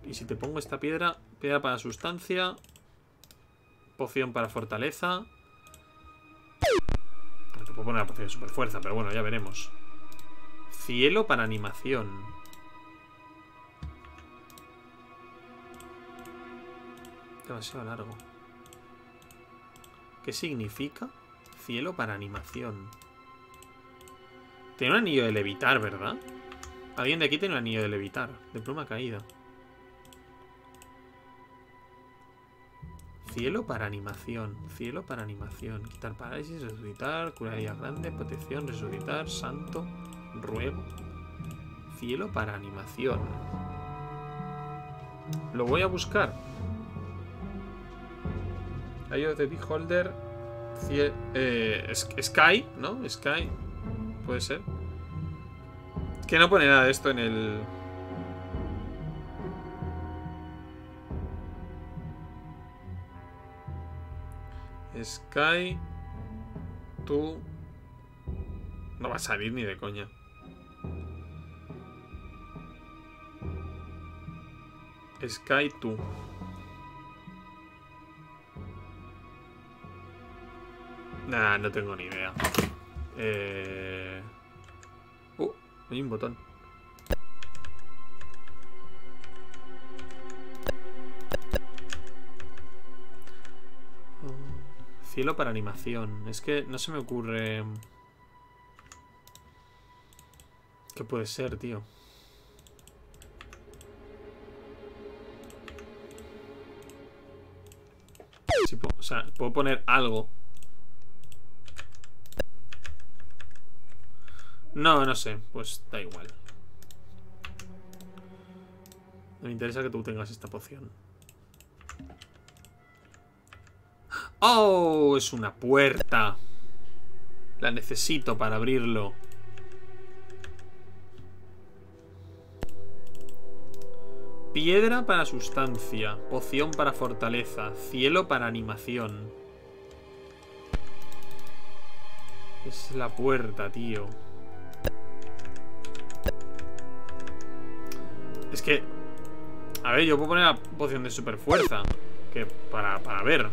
Y si te pongo esta piedra, piedra para sustancia. Poción para fortaleza. Te puedo poner la poción de super fuerza, pero bueno, ya veremos. Cielo para animación. Demasiado largo. ¿Qué significa? Cielo para animación. Tiene un anillo de levitar, ¿verdad? Alguien de aquí tiene un anillo de levitar. De pluma caída. Cielo para animación. Cielo para animación. Quitar parálisis, resucitar, curaría grande, protección, resucitar, santo, ruego. Cielo para animación. Lo voy a buscar. The Beholder. Eh, Sky, ¿no? Sky. Puede ser. Que no pone nada de esto en el... Sky. Tú. No va a salir ni de coña. Sky tú. Nah, no tengo ni idea. Eh... Uh, Hay un botón. Cielo para animación. Es que no se me ocurre... ¿Qué puede ser, tío? o sea, puedo poner algo. No, no sé. Pues da igual. Me interesa que tú tengas esta poción. ¡Oh! Es una puerta. La necesito para abrirlo. Piedra para sustancia, poción para fortaleza, cielo para animación. Es la puerta, tío. A ver, yo puedo poner la poción de super fuerza. Que para, para ver.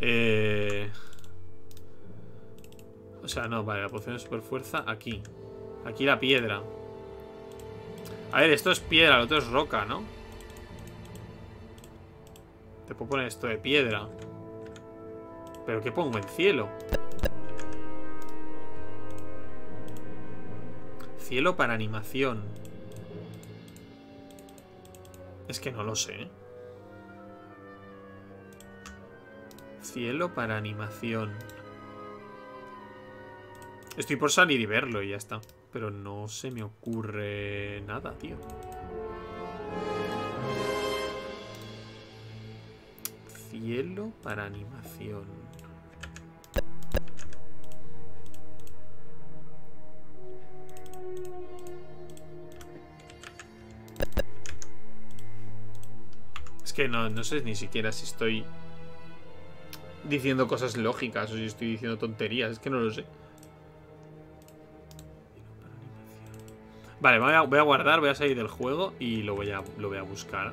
Eh... O sea, no, vale, la poción de super fuerza aquí. Aquí la piedra. A ver, esto es piedra, lo otro es roca, ¿no? Te puedo poner esto de piedra. ¿Pero qué pongo en cielo? Cielo para animación. Es que no lo sé. Cielo para animación. Estoy por salir y verlo y ya está. Pero no se me ocurre nada, tío. Cielo para animación. Que no, no sé ni siquiera si estoy diciendo cosas lógicas o si estoy diciendo tonterías. Es que no lo sé. Vale, voy a, guardar, voy a salir del juego y lo voy a, lo voy a buscar.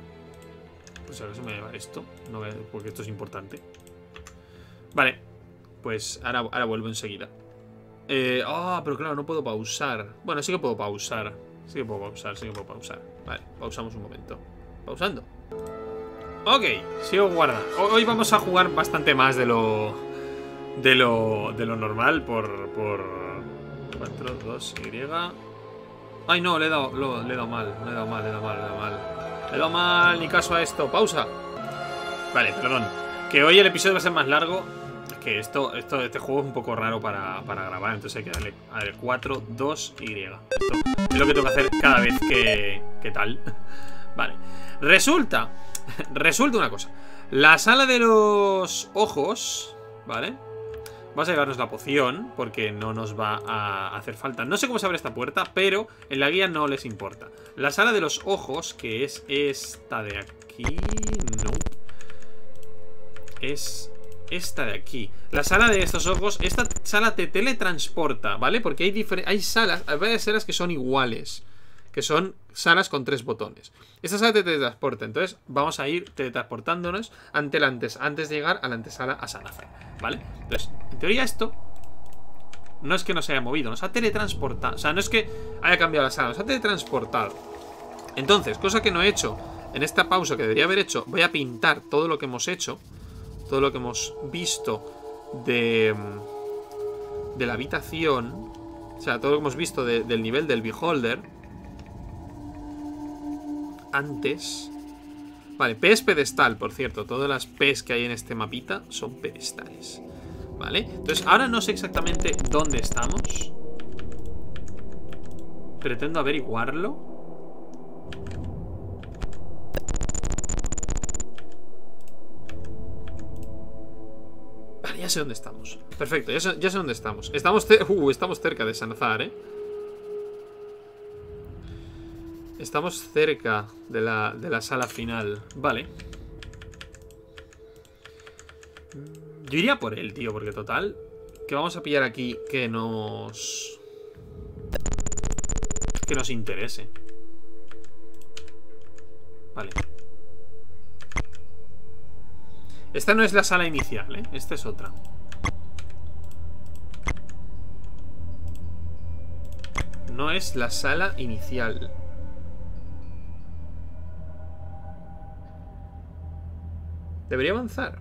Pues ahora se me va esto, no porque esto es importante. Vale, pues ahora, ahora vuelvo enseguida. Eh, ah, pero claro, no puedo pausar. Bueno, sí que puedo pausar. Sí que puedo pausar, sí que puedo pausar. Vale, pausamos un momento. Pausando. Ok, sigo guardando. Hoy vamos a jugar bastante más de lo... De lo, de lo normal por... por 4, 2, Y... Ay, no, le he dado, le he dado mal, le he dado mal, le he dado mal, le he dado mal. Le he dado mal, ni caso a esto. Pausa. Vale, perdón. Que hoy el episodio va a ser más largo. Es que esto, esto, este juego es un poco raro para, para grabar, entonces hay que darle a ver, 4, 2, Y. Esto es lo que tengo que hacer cada vez que, que tal. [laughs] Vale. Resulta, [laughs] resulta una cosa. La sala de los ojos, ¿vale? Vamos a llevarnos la poción, porque no nos va a hacer falta. No sé cómo se abre esta puerta, pero en la guía no les importa. La sala de los ojos, que es esta de aquí... No. Es esta de aquí. La sala de estos ojos, esta sala te teletransporta, ¿vale? Porque hay, hay salas, hay varias salas que son iguales. Que son salas con tres botones. Esta sala te teletransporta, entonces vamos a ir teletransportándonos ante la antes, antes de llegar a la antesala a Sanafe, ¿vale? Entonces, en teoría esto no es que nos haya movido, nos ha teletransportado. O sea, no es que haya cambiado la sala, nos ha teletransportado. Entonces, cosa que no he hecho en esta pausa que debería haber hecho, voy a pintar todo lo que hemos hecho, todo lo que hemos visto de, de la habitación, o sea, todo lo que hemos visto del nivel del beholder. Antes. Vale, P es pedestal, por cierto. Todas las P's que hay en este mapita son pedestales. ¿Vale? Entonces, ahora no sé exactamente dónde estamos. Pretendo averiguarlo. Vale, ya sé dónde estamos. Perfecto, ya sé, dónde estamos. Estamos, uh, estamos cerca de Sanazar, ¿eh? Estamos cerca de la, de la sala final. Vale. Yo iría por él, tío, porque total... Que vamos a pillar aquí que nos... Que nos interese. Vale. Esta no es la sala inicial, ¿eh? Esta es otra. no es la sala inicial. Debería avanzar.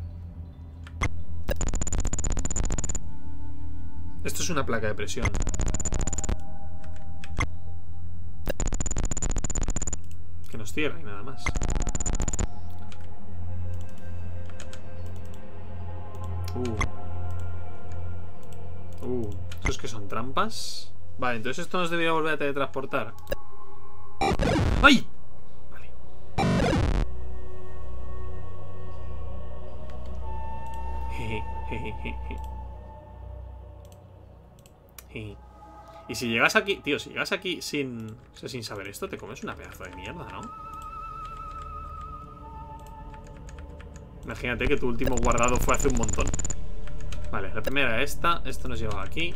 Esto es una placa de presión. Que nos cierra y nada más. Uh. Uh. ¿Esos que son trampas? Vale, entonces esto nos debería volver a teletransportar. ¡Ay! [laughs] Y si llegas aquí, tío, si llegas aquí sin, sin saber esto, te comes una pedazo de mierda, ¿no? Imagínate que tu último guardado fue hace un montón. Vale, la primera esta. Esto nos lleva aquí.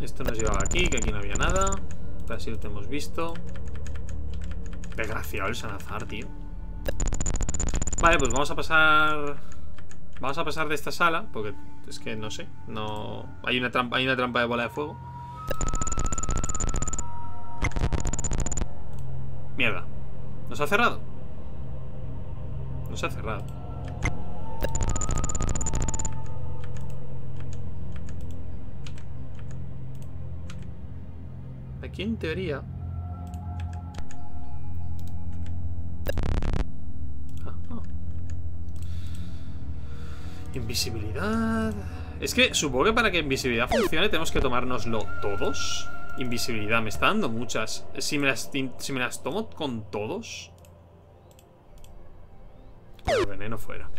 Esto nos llevaba aquí, que aquí no había nada. Así lo hemos visto. Desgraciado el Sanazar, tío. Vale, pues vamos a pasar... Vamos a pasar de esta sala, porque es que no sé. No. Hay una trampa, hay una trampa de bola de fuego. Mierda. ¿Nos ha cerrado? Nos ha cerrado. Aquí en teoría... Invisibilidad... Es que supongo que para que invisibilidad funcione tenemos que tomárnoslo todos. Invisibilidad, me está dando muchas. Si me las, si me las tomo con todos... El veneno fuera.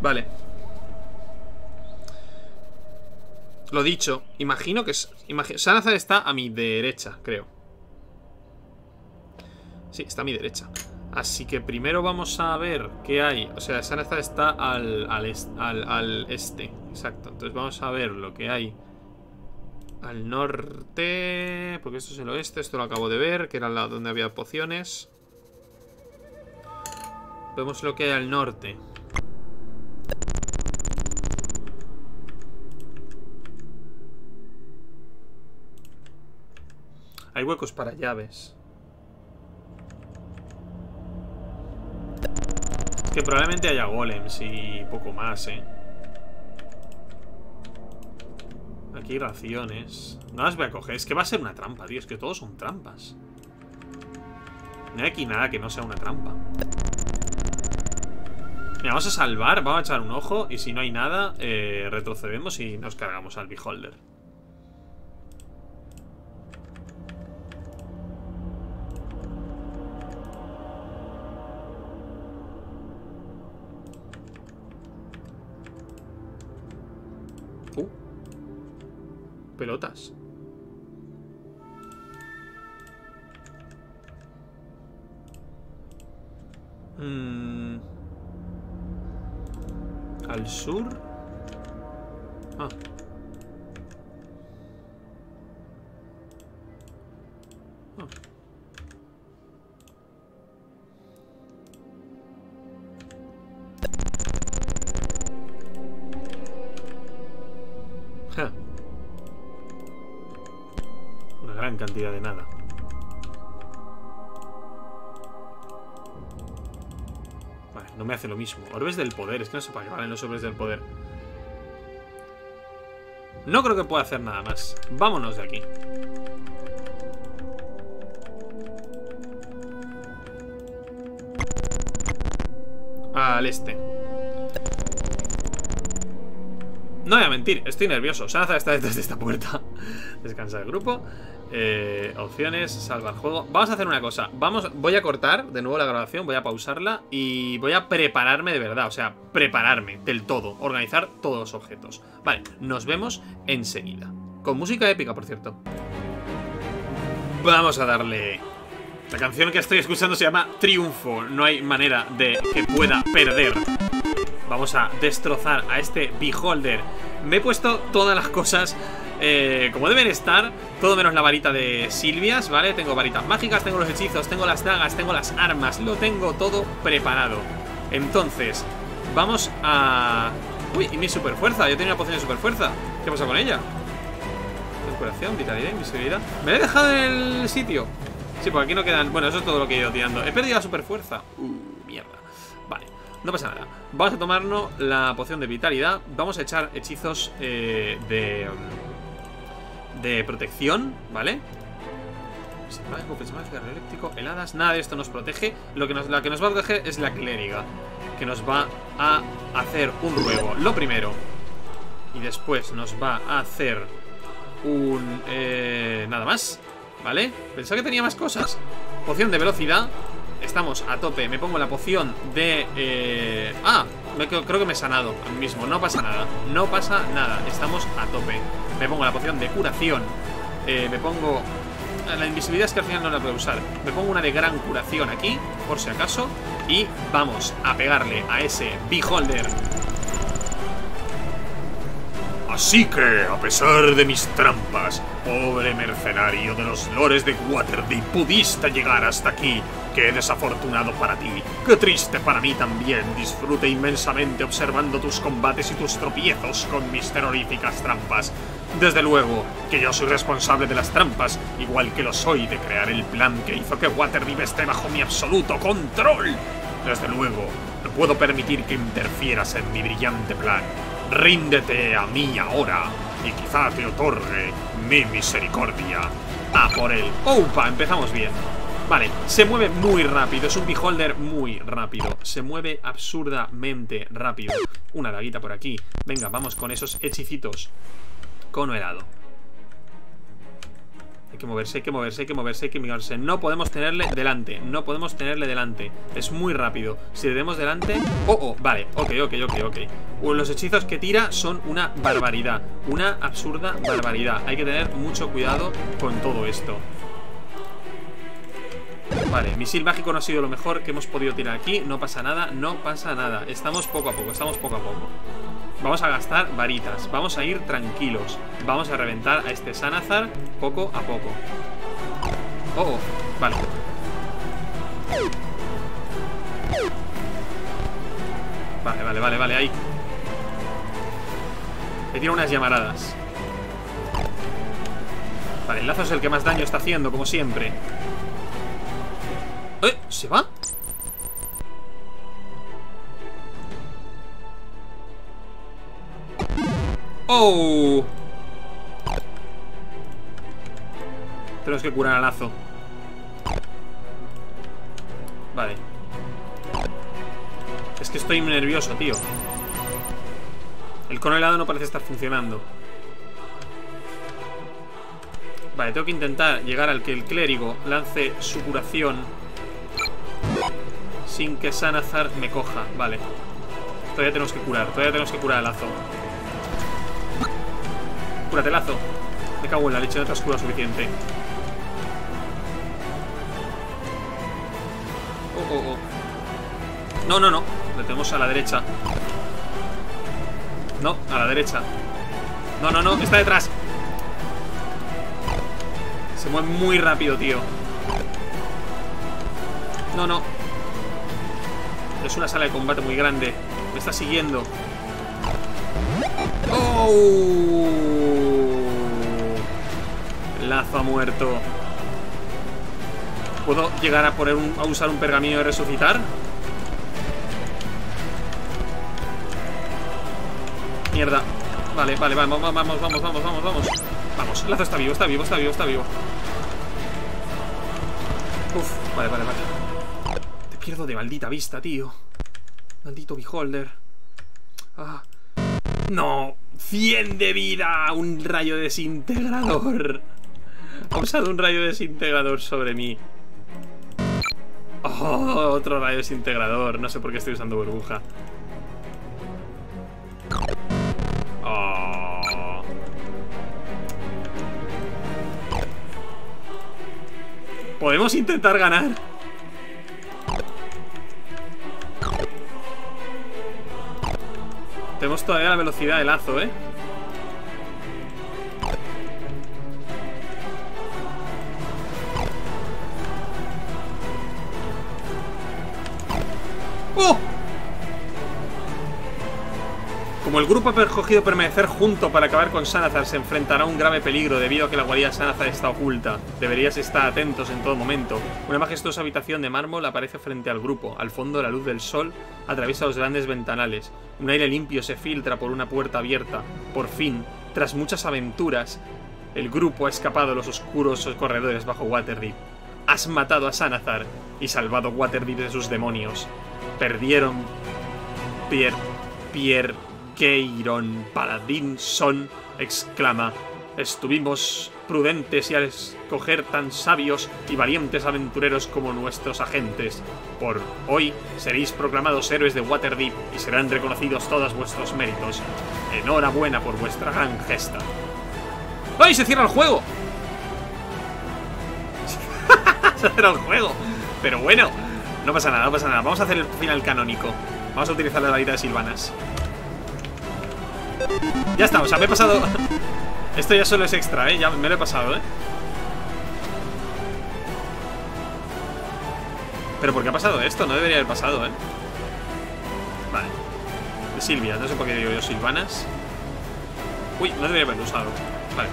Vale. Lo dicho, imagino que... Sanazar está a mi derecha, creo. Sí, está a mi derecha. Así que primero vamos a ver qué hay. O sea, Sanazar está al, al, al, este. Exacto. Entonces vamos a ver lo que hay al norte. Porque esto es el oeste. Esto lo acabo de ver, que era lado donde había pociones. Vemos lo que hay al norte. Hay huecos para llaves. Que probablemente haya golems y poco más, ¿eh? Aquí raciones. No las voy a coger. Es que va a ser una trampa, tío. Es que todos son trampas. No hay aquí nada que no sea una trampa. Mira, vamos a salvar. Vamos a echar un ojo. Y si no hay nada, eh, retrocedemos y nos cargamos al beholder. Pelotas. Mm. Al sur. Ah. Hace lo mismo. Orbes del poder, es que no sé para qué valen los orbes del poder. No creo que pueda hacer nada más. Vámonos de aquí. Al este. No voy a mentir, estoy nervioso. Sanazar está detrás de esta puerta. [laughs] Descansa el grupo. Eh, opciones, salvar juego. Vamos a hacer una cosa. Vamos, voy a cortar de nuevo la grabación, voy a pausarla y voy a prepararme de verdad. O sea, prepararme del todo. Organizar todos los objetos. Vale, nos vemos enseguida. Con música épica, por cierto. Vamos a darle... La canción que estoy escuchando se llama Triunfo. No hay manera de que pueda perder. Vamos a destrozar a este Beholder. Me he puesto todas las cosas eh, como deben estar, todo menos la varita de Silvias, ¿vale? Tengo varitas mágicas, tengo los hechizos, tengo las dagas, tengo las armas, lo tengo todo preparado. Entonces, vamos a... Uy, y mi super fuerza, yo tenía una poción de super fuerza. ¿Qué pasa con ella? Curación, vitalidad, invisibilidad. ¿Me la he dejado en el sitio? Sí, porque aquí no quedan... Bueno, eso es todo lo que he ido tirando. He perdido la super fuerza. No pasa nada. Vamos a tomarnos la poción de vitalidad. Vamos a echar hechizos eh, de... De protección, ¿vale? eléctrico, heladas, nada de esto nos protege. Lo que nos, la que nos va a proteger es la clériga, que nos va a hacer un ruego. Lo primero. Y después nos va a hacer un... Eh, nada más, ¿vale? Pensaba que tenía más cosas. Poción de velocidad. Estamos a tope. Me pongo la poción de... Eh, ah, creo que me he sanado a mí mismo. No pasa nada. No pasa nada. Estamos a tope. Me pongo la poción de curación. Eh, me pongo la invisibilidad es que al final no la puedo usar. Me pongo una de gran curación aquí, por si acaso. Y vamos a pegarle a ese Beholder. Así que, a pesar de mis trampas, pobre mercenario de los lores de Waterdeep, pudiste llegar hasta aquí. Qué desafortunado para ti, qué triste para mí también. Disfrute inmensamente observando tus combates y tus tropiezos con mis terroríficas trampas. Desde luego que yo soy responsable de las trampas, igual que lo soy de crear el plan que hizo que Waterdeep esté bajo mi absoluto control. Desde luego, no puedo permitir que interfieras en mi brillante plan. Ríndete a mí ahora, y quizá te otorgue mi misericordia. A por él. ¡Opa! Empezamos bien. Vale, se mueve muy rápido Es un beholder muy rápido Se mueve absurdamente rápido Una daguita por aquí Venga, vamos con esos hechicitos Cono helado hay que moverse, hay que moverse, hay que moverse, hay que moverse No podemos tenerle delante, no podemos tenerle delante. Es muy rápido. Si le tenemos delante... Oh, oh, vale, ok, ok, ok, ok. Los hechizos que tira son una barbaridad Una absurda barbaridad. Hay que tener mucho cuidado con todo esto. Vale, misil mágico no ha sido lo mejor que hemos podido tirar aquí. No pasa nada, no pasa nada. Estamos poco a poco, estamos poco a poco Vamos a gastar varitas. Vamos a ir tranquilos. Vamos a reventar a este Sanazar poco a poco. Oh, oh, vale. Vale, vale, vale, vale, ahí. Le tiro unas llamaradas. Vale, el lazo es el que más daño está haciendo, como siempre. ¿Eh? ¿Se va? ¡Oh! Tenemos que curar al lazo Vale Es que estoy nervioso, tío El cono helado no parece estar funcionando Vale, tengo que intentar llegar al que el clérigo lance su curación sin que Sanazar me coja. Vale. Todavía tenemos que curar. Todavía tenemos que curar el lazo. Cúrate, lazo. Me cago en la leche, no te has suficiente. Oh, oh, oh. No, no, no. Le tenemos a la derecha. No, a la derecha. No, no, no. Está detrás. Se mueve muy rápido, tío. No, no. Es una sala de combate muy grande. Me está siguiendo. ¡Oh! Lazo ha muerto. ¿Puedo llegar a, poner a usar un pergamino de resucitar? Mierda. Vale, vale, vamos, vamos, vamos, vamos, vamos, vamos, vamos. Lazo está vivo, está vivo, está vivo, está vivo. Uf, vale, vale, vale. Pierdo de maldita vista, tío. Maldito beholder. Ah. ¡No! ¡100 de vida! ¡Un rayo desintegrador! Ha usado un rayo desintegrador sobre mí. ¡Oh! Otro rayo desintegrador. No sé por qué estoy usando burbuja. Oh. Podemos intentar ganar. Tenemos todavía la velocidad de lazo, ¿eh? ¡Oh! Como el grupo ha escogido permanecer junto para acabar con Sanazar, se enfrentará a un grave peligro debido a que la guarida Sanazar está oculta. Deberías estar atentos en todo momento. Una majestuosa habitación de mármol aparece frente al grupo. Al fondo, la luz del sol atraviesa los grandes ventanales. Un aire limpio se filtra por una puerta abierta. Por fin, tras muchas aventuras, el grupo ha escapado de los oscuros corredores bajo Waterdeep. Has matado a Sanazar y salvado Waterdeep de sus demonios. Perdieron Pierre, Pierre Keiron Paladín son, exclama. Estuvimos prudentes y al escoger tan sabios y valientes aventureros como nuestros agentes. Por hoy seréis proclamados héroes de Waterdeep y serán reconocidos todos vuestros méritos. Enhorabuena por vuestra gran gesta. ¡Ay! ¡Se cierra el juego! [laughs] se cierra el juego. Pero bueno, no pasa nada, no pasa nada. Vamos a hacer el final canónico. Vamos a utilizar la varita de Silvanas. Ya está, o sea, me he pasado... [laughs] Esto ya solo es extra, ¿eh? Ya me lo he pasado, ¿eh? ¿Pero por qué ha pasado esto? No debería haber pasado, ¿eh? Vale De Silvia, no sé por qué digo yo Silvanas Uy, no debería haberlo usado Vale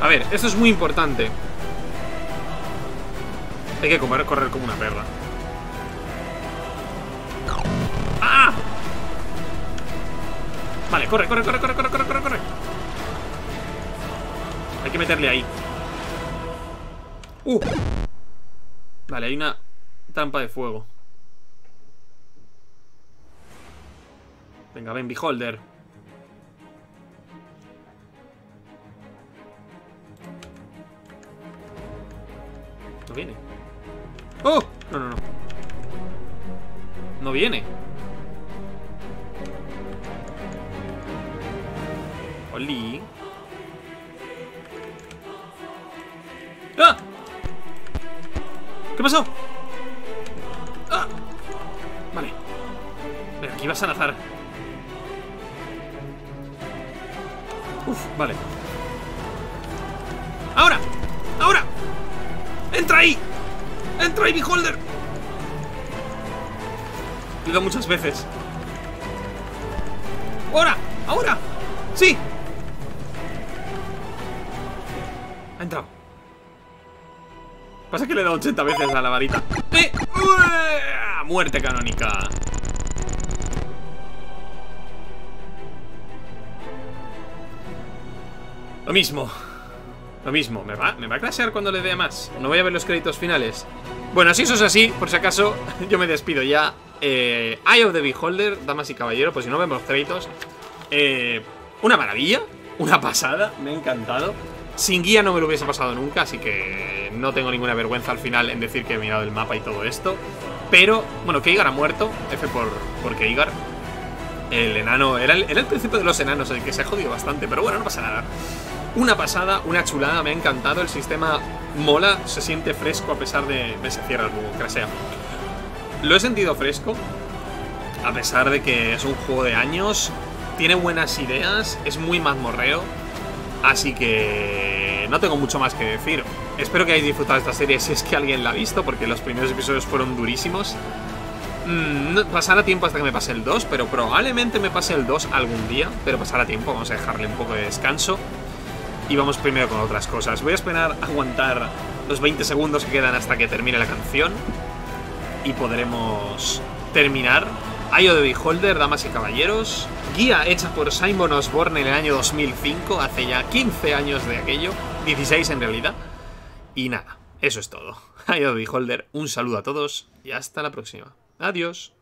A ver, esto es muy importante Hay que comer, correr como una perra ¡Ah! Vale, corre, corre, corre, corre, corre, corre, corre, corre. Hay que meterle ahí. ¡Uh! Vale, hay una trampa de fuego. Venga, ven, beholder. No viene. ¡Oh! No, no, no. No viene. Oli. ¡Ah! ¿Qué pasó? ¡Ah! Vale. Venga, aquí vas a lanzar. Uf, vale. ¡Ahora! ¡Ahora! ¡Entra ahí! ¡Entra ahí, beholder! Lo muchas veces. ¡Ahora! ¡Ahora! ¡Sí! Ha entrado. Pasa que le he dado 80 veces a la varita. ¡Eh! Muerte canónica. Lo mismo. Lo mismo. ¿Me va, ¿Me va a crashear cuando le dé más? ¿No voy a ver los créditos finales? Bueno, si eso es así, por si acaso, [laughs] yo me despido ya. Eh, Eye of the Beholder, damas y caballeros, pues si no vemos créditos. Eh, una maravilla, una pasada, me ha encantado. Sin guía no me lo hubiese pasado nunca, así que no tengo ninguna vergüenza al final en decir que he mirado el mapa y todo esto. Pero, bueno, Keigar ha muerto, F por, por Keigar. El enano, era el, era el principio de los enanos, el que se ha jodido bastante, pero bueno, no pasa nada. Una pasada, una chulada, me ha encantado, el sistema mola, se siente fresco a pesar de... que se cierra el bug, crasea. Lo he sentido fresco, a pesar de que es un juego de años, tiene buenas ideas, es muy mazmorreo, así que no tengo mucho más que decir. Espero que hayáis disfrutado esta serie si es que alguien la ha visto, porque los primeros episodios fueron durísimos. Mm, pasará tiempo hasta que me pase el 2, pero probablemente me pase el 2 algún día, pero pasará tiempo, vamos a dejarle un poco de descanso. Y vamos primero con otras cosas. Voy a esperar a aguantar los 20 segundos que quedan hasta que termine la canción. Y podremos terminar. Ayo de Beholder, damas y caballeros. Guía hecha por Simon Osborne en el año 2005, hace ya 15 años de aquello. 16 en realidad. Y nada, eso es todo. [laughs] Ayo de Beholder, un saludo a todos y hasta la próxima. Adiós.